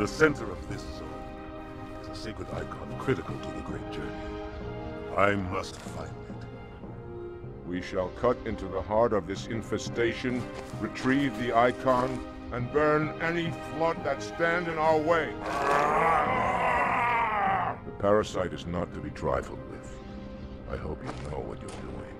the center of this zone is a sacred icon critical to the Great Journey. I must find it. We shall cut into the heart of this infestation, retrieve the icon, and burn any flood that stand in our way. The parasite is not to be trifled with. I hope you know what you're doing.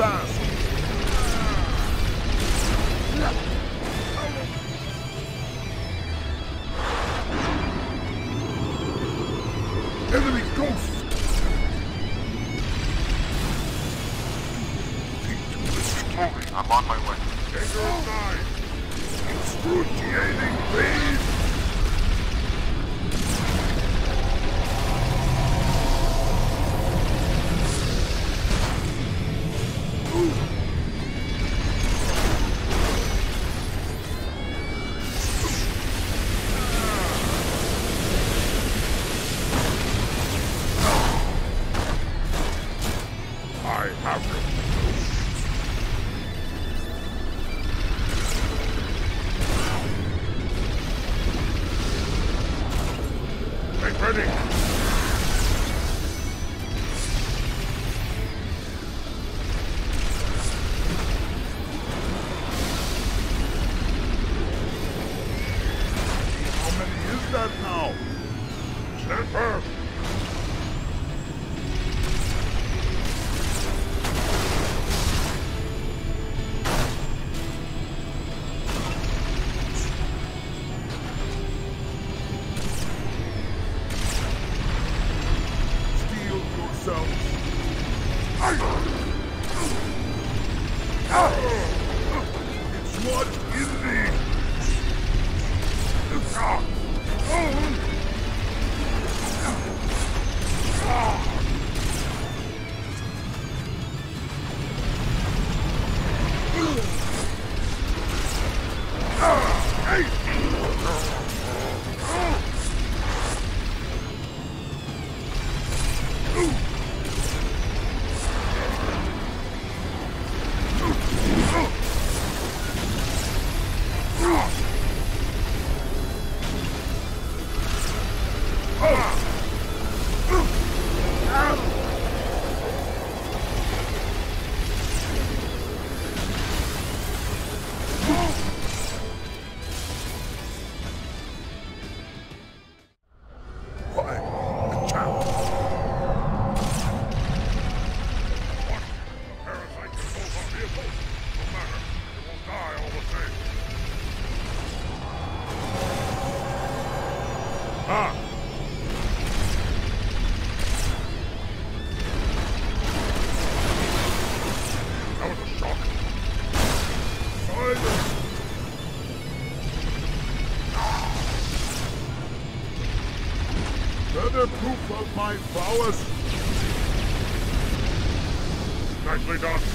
Juntas. my prowess. Nicely done.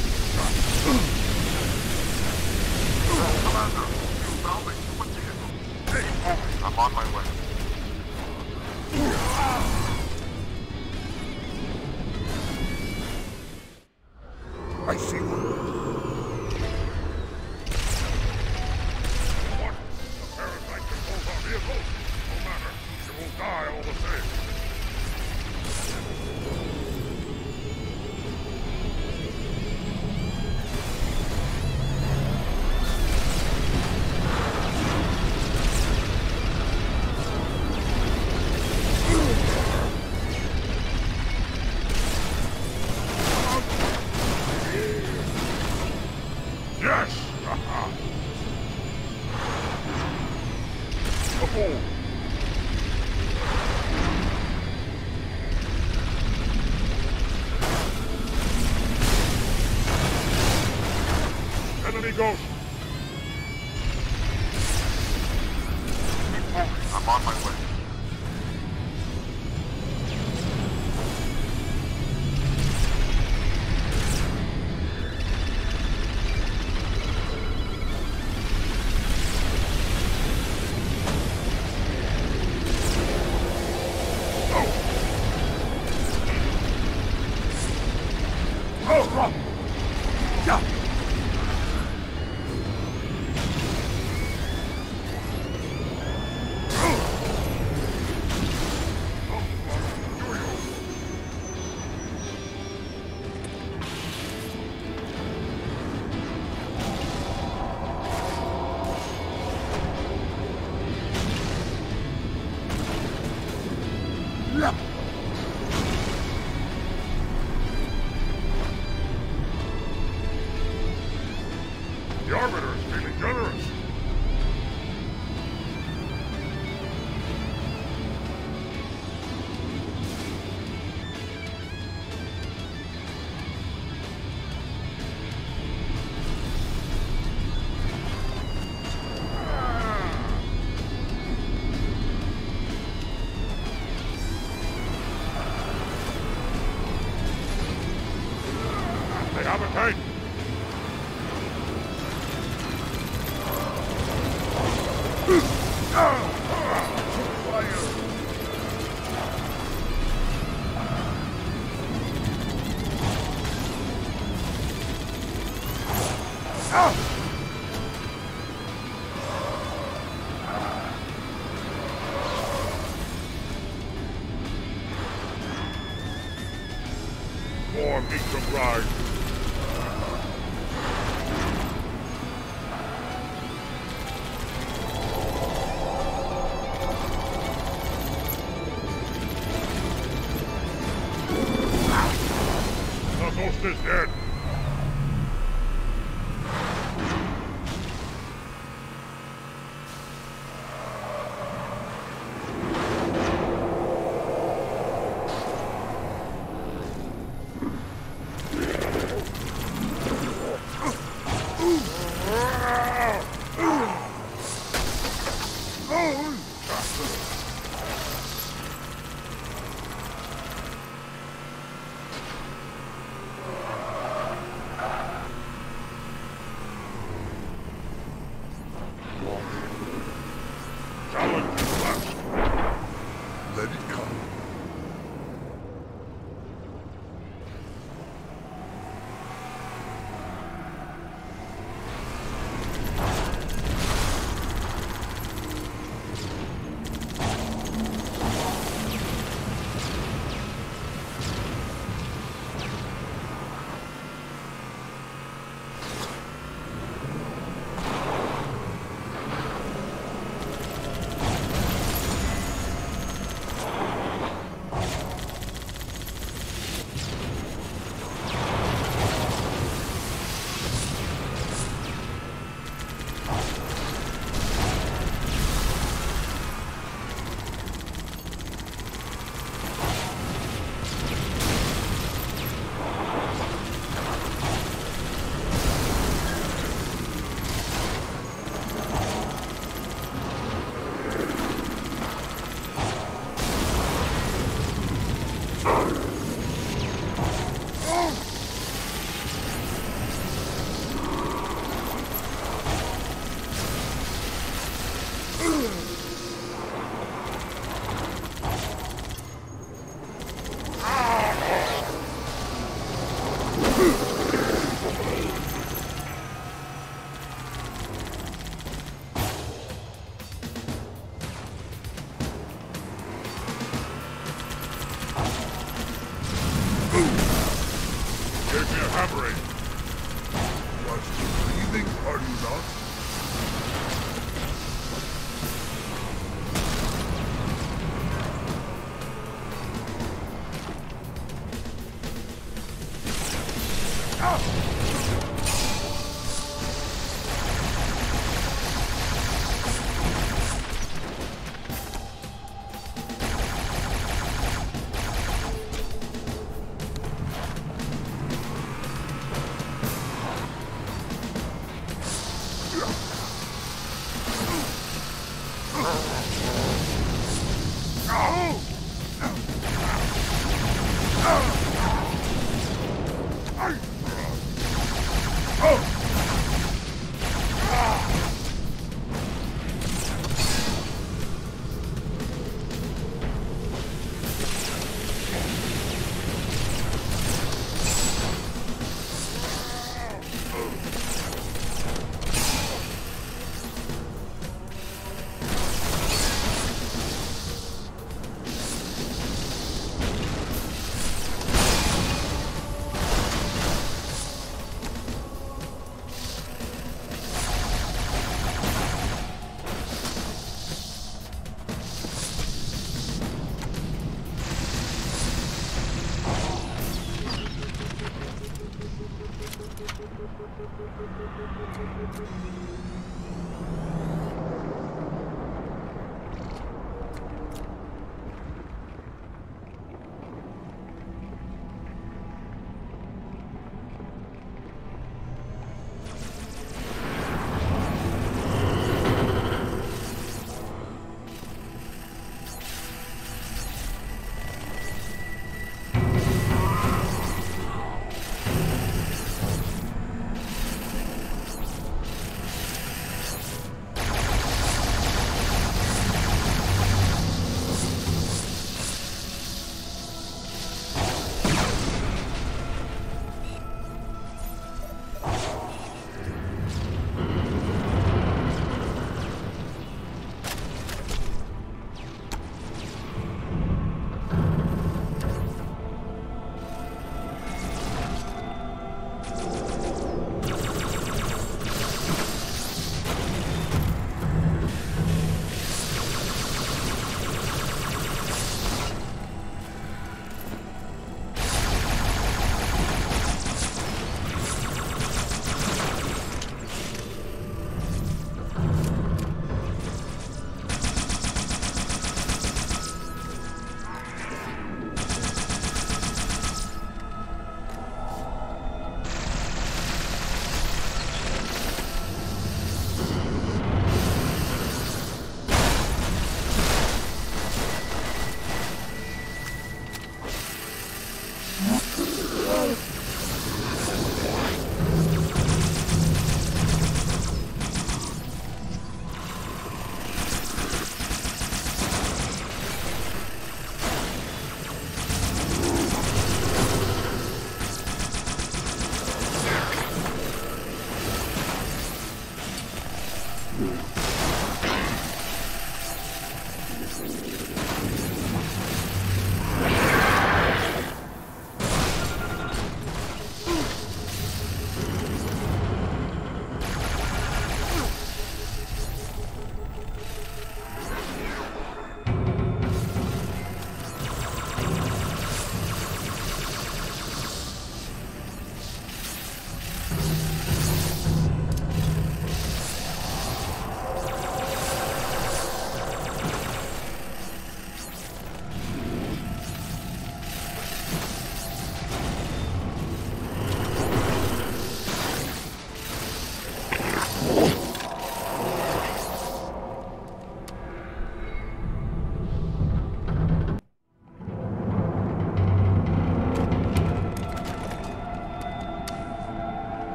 Just breathing, are you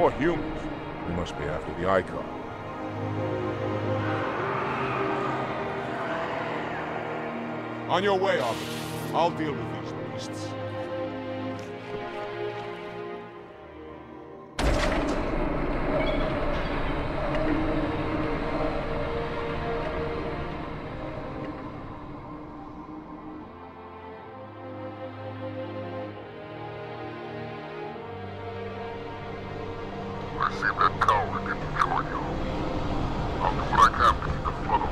More humans. We must be after the Icon. On your way, officer. I'll deal with I see that coward didn't join you. I'll do what I can to keep the flood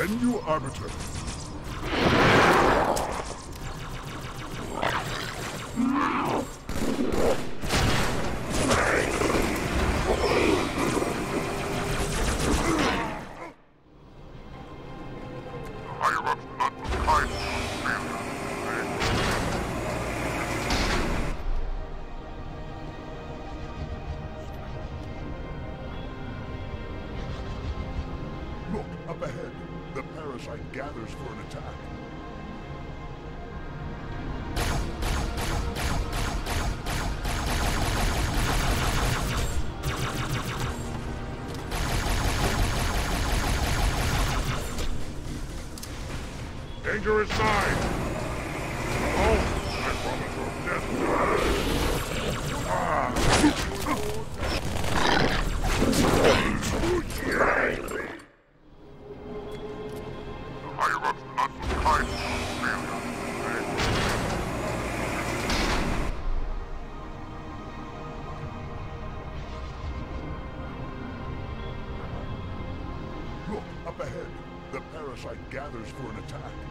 offend you, Arbiter? Is nigh! Oh, I promise you death. Up ahead. The parasite gathers for an attack.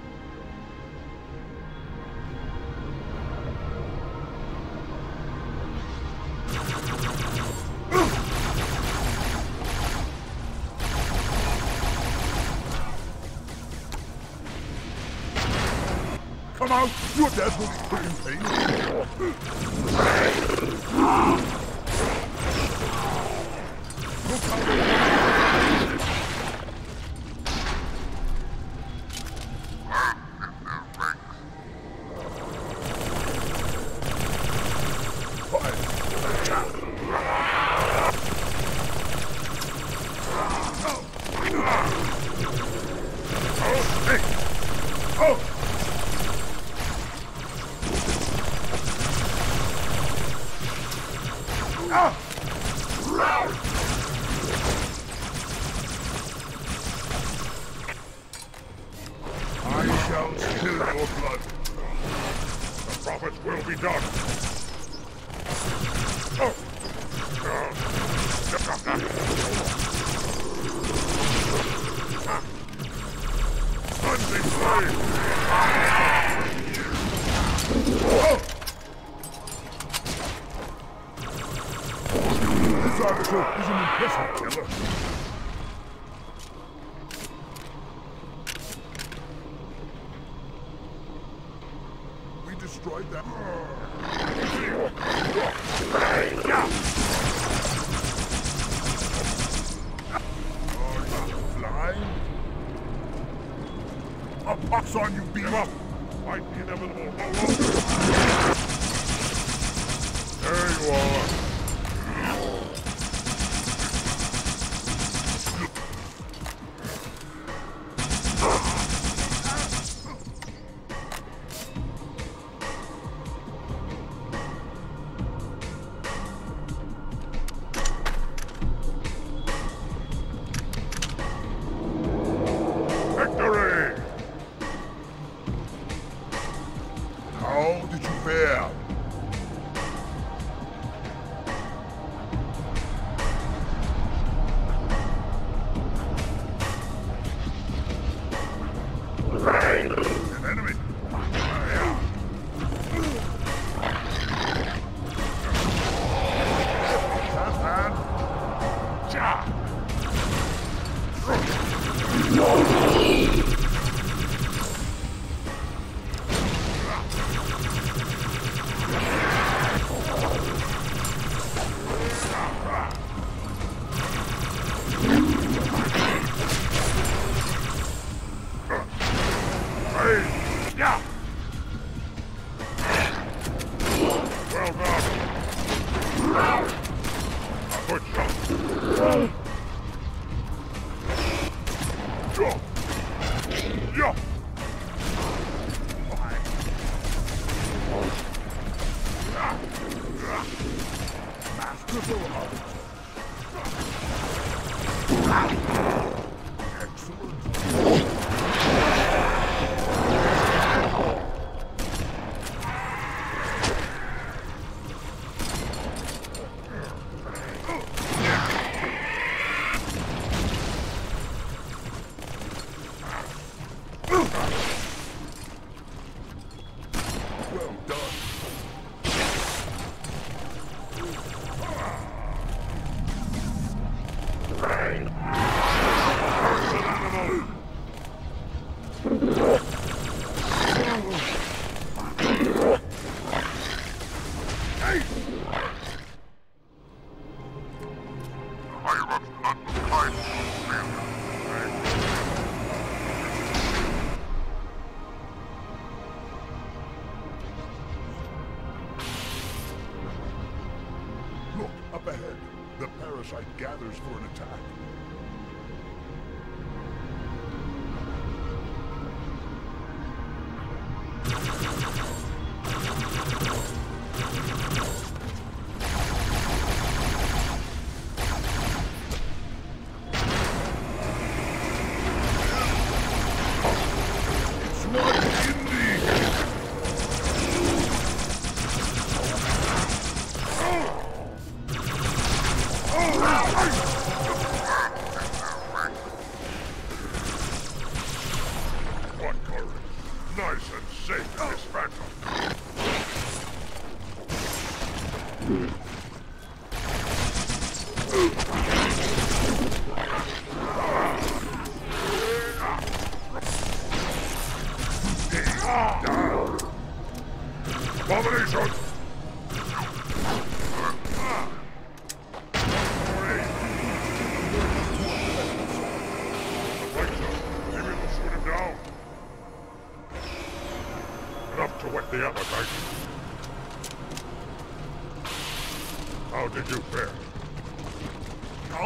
Be pretty painful.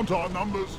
Count our numbers.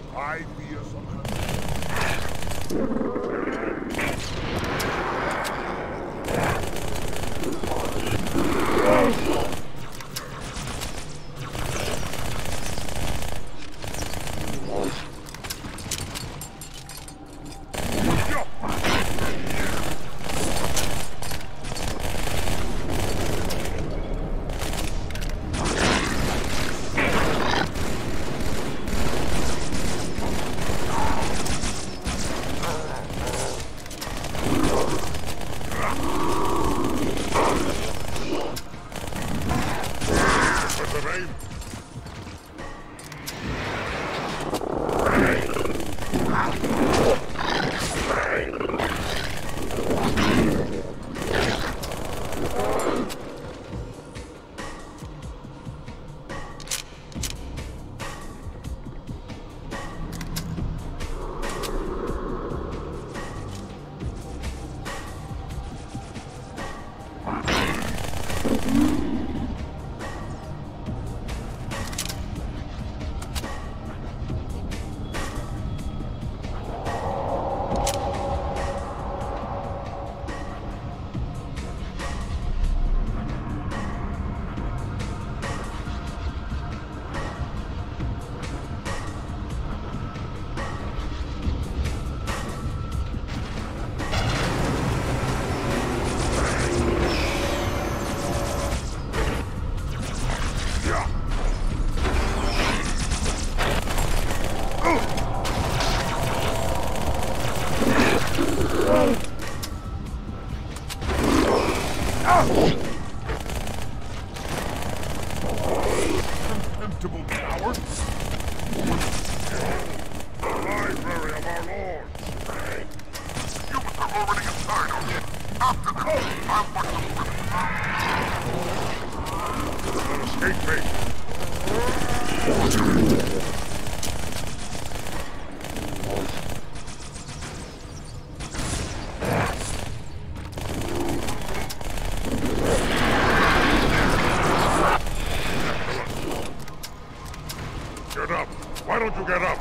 Get up?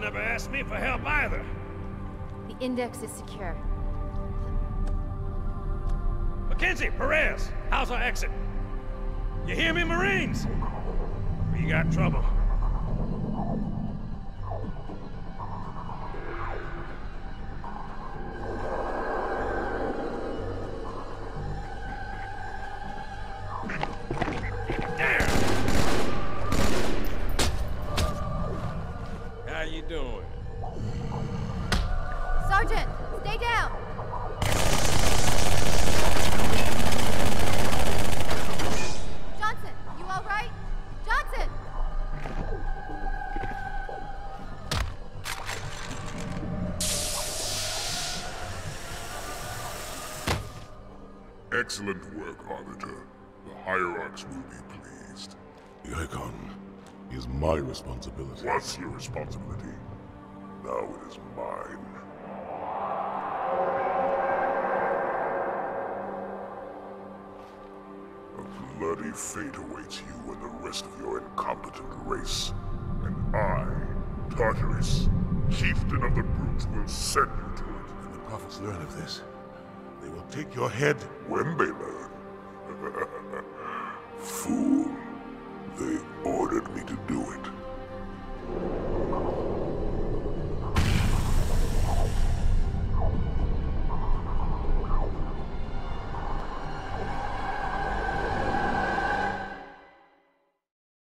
Never asked me for help either. The index is secure. Mackenzie, Perez, how's our exit? You hear me, Marines? We got trouble. Hierarchs will be pleased. The Icon is my responsibility. Was your responsibility. Now it is mine. A bloody fate awaits you and the rest of your incompetent race. And I, Tartarus, chieftain of the brutes, will send you to it. When the prophets learn of this, they will take your head. When they learn. Fool. They ordered me to do it.